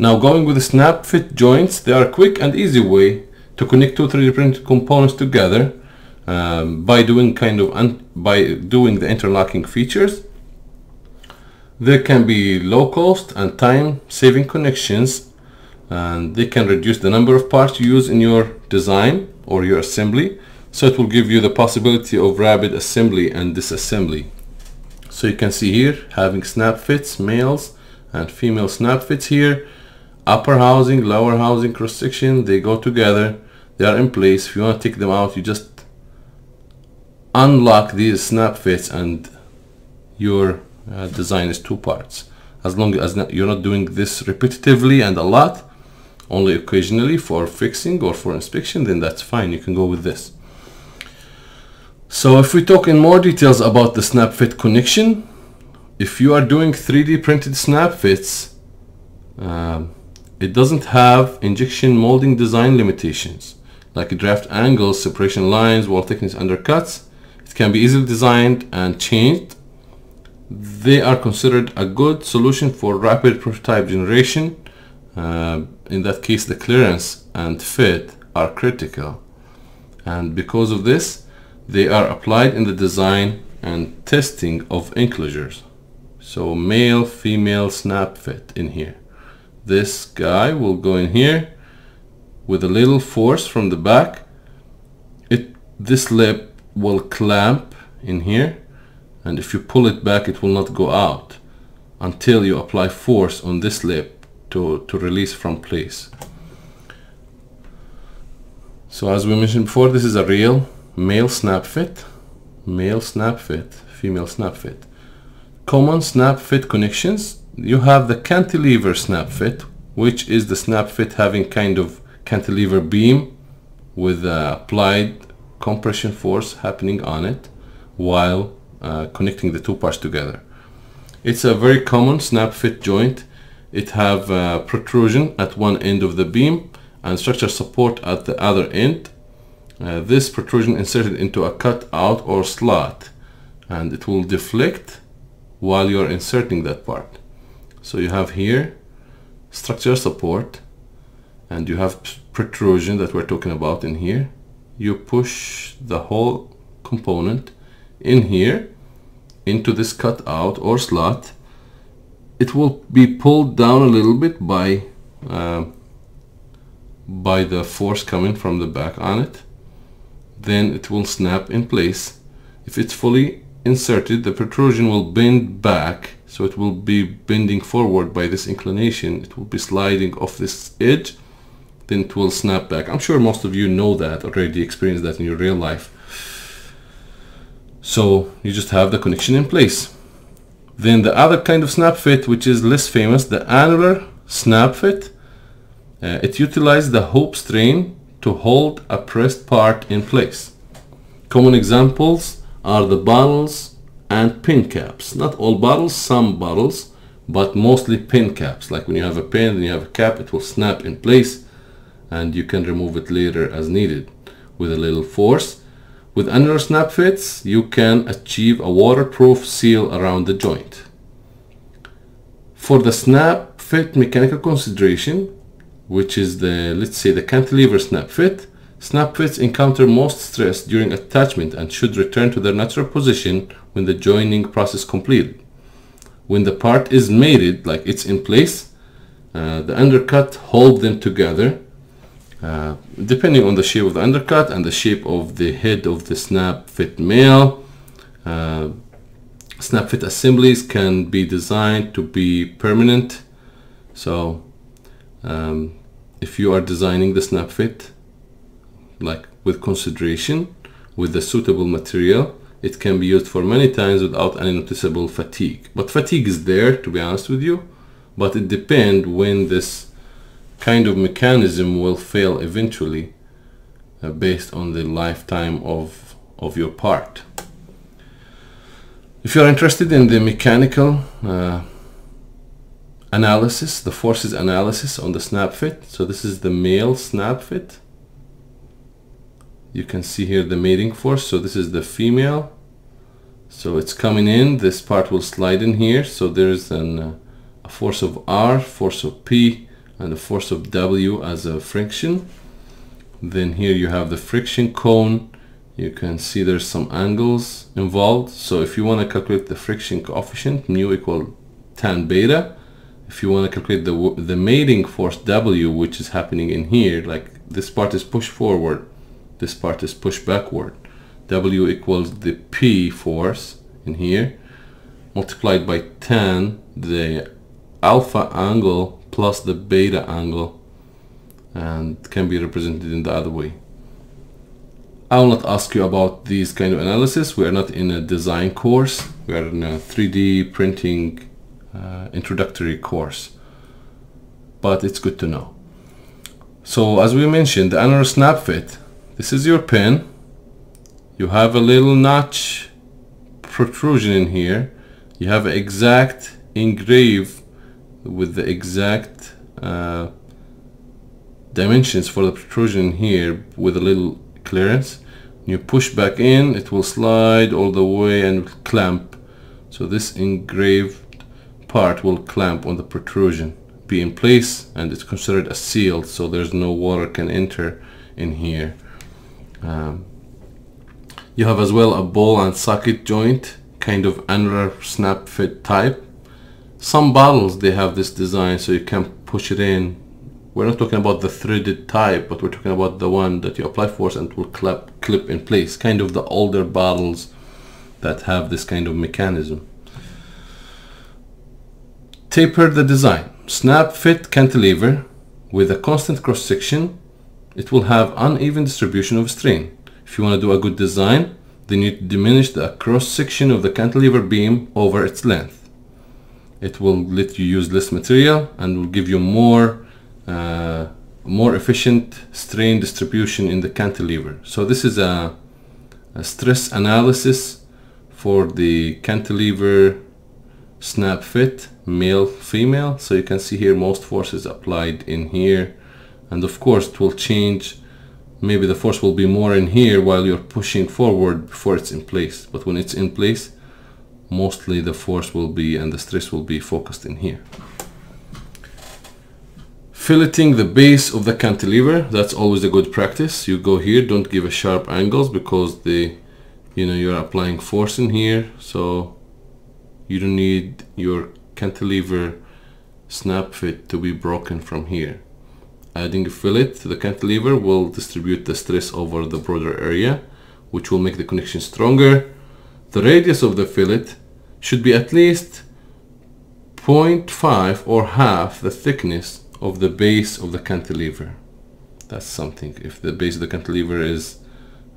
Now going with the snap fit joints, they are a quick and easy way to connect two 3D printed components together um, by doing kind of by doing the interlocking features. There can be low cost and time saving connections and they can reduce the number of parts you use in your design or your assembly. So it will give you the possibility of rapid assembly and disassembly. So you can see here having snap fits males and female snap fits here upper housing lower housing cross section they go together they are in place. If you want to take them out you just unlock these snap fits and your uh, design is two parts. As long as not, you're not doing this repetitively and a lot only occasionally for fixing or for inspection then that's fine. You can go with this. So if we talk in more details about the snap fit connection if you are doing 3d printed snap fits um, it doesn't have injection molding design limitations like draft angles separation lines wall thickness undercuts. It can be easily designed and changed. They are considered a good solution for rapid prototype generation. Uh, in that case the clearance and fit are critical. And because of this they are applied in the design and testing of enclosures. So male female snap fit in here this guy will go in here with a little force from the back it this lip will clamp in here and if you pull it back it will not go out until you apply force on this lip to, to release from place. So as we mentioned before, this is a real male snap fit, male snap fit, female snap fit. Common snap fit connections, you have the cantilever snap fit, which is the snap fit having kind of cantilever beam with uh, applied compression force happening on it while uh, connecting the two parts together. It's a very common snap fit joint it have a protrusion at one end of the beam and structure support at the other end. Uh, this protrusion inserted into a cut out or slot and it will deflect while you're inserting that part. So you have here structure support and you have protrusion that we're talking about in here. You push the whole component in here into this cutout or slot it will be pulled down a little bit by uh, by the force coming from the back on it. Then it will snap in place. If it's fully inserted the protrusion will bend back so it will be bending forward by this inclination. It will be sliding off this edge. Then it will snap back. I'm sure most of you know that already experienced that in your real life. So you just have the connection in place. Then the other kind of snap fit, which is less famous, the annular snap fit, uh, it utilizes the hoop strain to hold a pressed part in place. Common examples are the bottles and pin caps. Not all bottles, some bottles, but mostly pin caps. Like when you have a pin and you have a cap, it will snap in place and you can remove it later as needed with a little force. With annular snap fits, you can achieve a waterproof seal around the joint. For the snap fit mechanical consideration, which is the, let's say the cantilever snap fit, snap fits encounter most stress during attachment and should return to their natural position when the joining process completed. When the part is mated, like it's in place, uh, the undercut hold them together uh, depending on the shape of the undercut and the shape of the head of the snap fit male uh, snap fit assemblies can be designed to be permanent so um, if you are designing the snap fit like with consideration with the suitable material it can be used for many times without any noticeable fatigue but fatigue is there to be honest with you but it depends when this kind of mechanism will fail eventually uh, based on the lifetime of, of your part. If you're interested in the mechanical uh, analysis, the forces analysis on the snap fit, so this is the male snap fit. You can see here the mating force, so this is the female. So it's coming in, this part will slide in here, so there's an, uh, a force of R, force of P, and a force of W as a friction. Then here you have the friction cone. You can see there's some angles involved. So if you want to calculate the friction coefficient, mu equal tan beta. If you want to calculate the, the mating force W, which is happening in here, like this part is pushed forward, this part is pushed backward. W equals the P force in here multiplied by tan the alpha angle plus the beta angle and can be represented in the other way. I will not ask you about these kind of analysis. We are not in a design course. We are in a 3D printing uh, introductory course. But it's good to know. So as we mentioned, the annular snap fit. This is your pin. You have a little notch protrusion in here. You have an exact engrave with the exact uh, dimensions for the protrusion here with a little clearance you push back in it will slide all the way and clamp so this engraved part will clamp on the protrusion be in place and it's considered a seal, so there's no water can enter in here um, you have as well a ball and socket joint kind of annular snap fit type. Some bottles they have this design so you can push it in. We're not talking about the threaded type but we're talking about the one that you apply force and will clip clip in place. Kind of the older bottles that have this kind of mechanism. Taper the design. Snap fit cantilever with a constant cross section it will have uneven distribution of strain if you want to do a good design then you diminish the cross section of the cantilever beam over its length. It will let you use less material and will give you more uh, more efficient strain distribution in the cantilever. So this is a, a stress analysis for the cantilever snap fit male female. So you can see here most forces applied in here and of course it will change maybe the force will be more in here while you're pushing forward before it's in place but when it's in place mostly the force will be and the stress will be focused in here. Filleting the base of the cantilever, that's always a good practice. You go here, don't give a sharp angles because the, you know, you're applying force in here. So you don't need your cantilever snap fit to be broken from here. Adding a fillet to the cantilever will distribute the stress over the broader area, which will make the connection stronger. The radius of the fillet should be at least 0.5 or half the thickness of the base of the cantilever. That's something. If the base of the cantilever is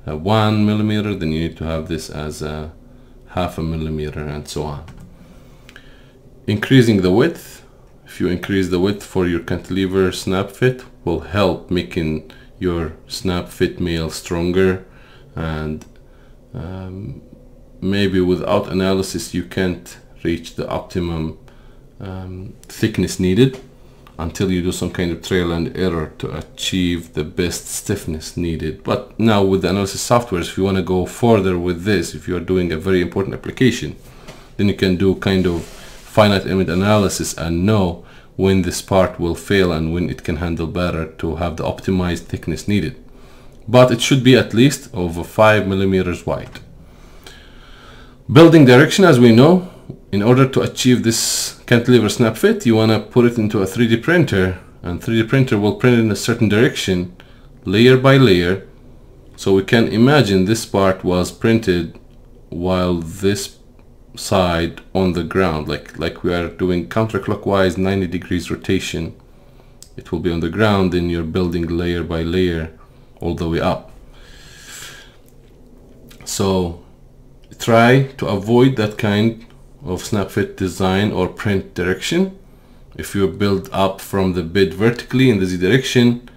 uh, one millimeter, then you need to have this as a half a millimeter and so on. Increasing the width, if you increase the width for your cantilever snap fit, will help making your snap fit male stronger and um, maybe without analysis you can't reach the optimum um, thickness needed until you do some kind of trial and error to achieve the best stiffness needed. But now with the analysis software, if you want to go further with this, if you are doing a very important application, then you can do kind of finite element analysis and know when this part will fail and when it can handle better to have the optimized thickness needed. But it should be at least over 5 millimeters wide. Building direction, as we know, in order to achieve this cantilever snap fit, you want to put it into a 3D printer, and 3D printer will print in a certain direction, layer by layer. So we can imagine this part was printed while this side on the ground, like, like we are doing counterclockwise 90 degrees rotation. It will be on the ground, then you're building layer by layer all the way up. So try to avoid that kind of snap fit design or print direction. If you build up from the bed vertically in the z direction,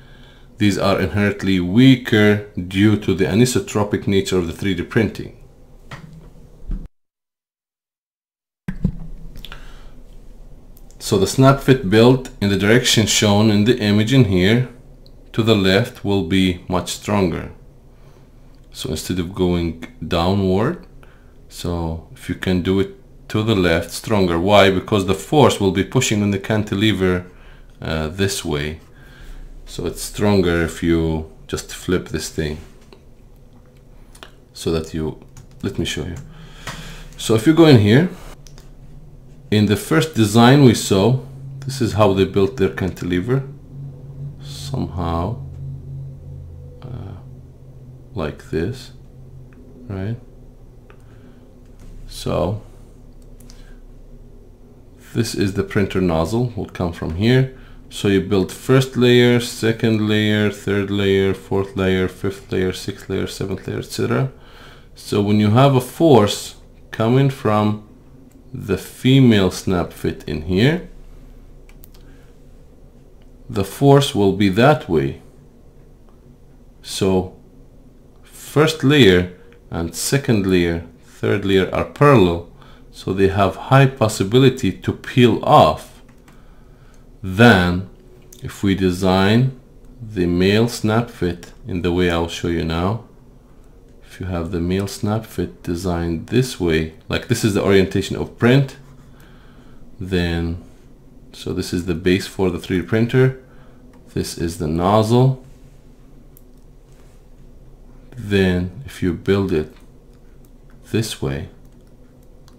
these are inherently weaker due to the anisotropic nature of the 3D printing. So the snap fit built in the direction shown in the image in here to the left will be much stronger. So instead of going downward, so if you can do it to the left stronger. Why? Because the force will be pushing on the cantilever uh, this way. So it's stronger if you just flip this thing. So that you let me show you. So if you go in here in the first design we saw this is how they built their cantilever. Somehow uh, like this right? So this is the printer nozzle will come from here. So you build first layer, second layer, third layer, fourth layer, fifth layer, sixth layer, seventh layer, etc. So when you have a force coming from the female snap fit in here, the force will be that way. So first layer and second layer, third layer are parallel, so they have high possibility to peel off then if we design the male snap fit in the way I'll show you now if you have the male snap fit designed this way like this is the orientation of print then so this is the base for the 3D printer this is the nozzle then if you build it this way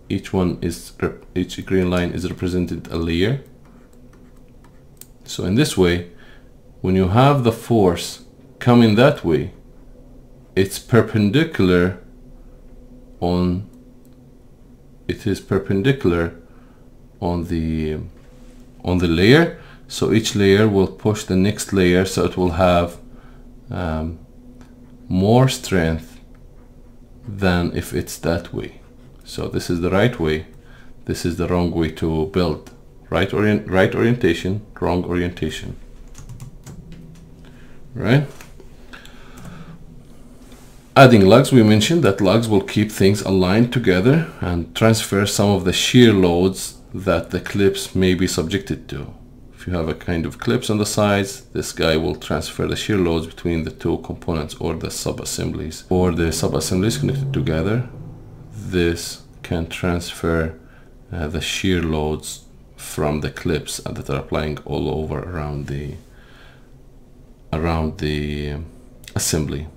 each one is each green line is represented a layer. So in this way, when you have the force coming that way, it's perpendicular on it is perpendicular on the on the layer. So each layer will push the next layer so it will have um, more strength than if it's that way. So this is the right way. This is the wrong way to build. Right orient right orientation wrong orientation. Right adding lugs we mentioned that lugs will keep things aligned together and transfer some of the shear loads that the clips may be subjected to. If you have a kind of clips on the sides this guy will transfer the shear loads between the two components or the sub-assemblies. Or the sub-assemblies connected together this can transfer uh, the shear loads from the clips that are applying all over around the around the assembly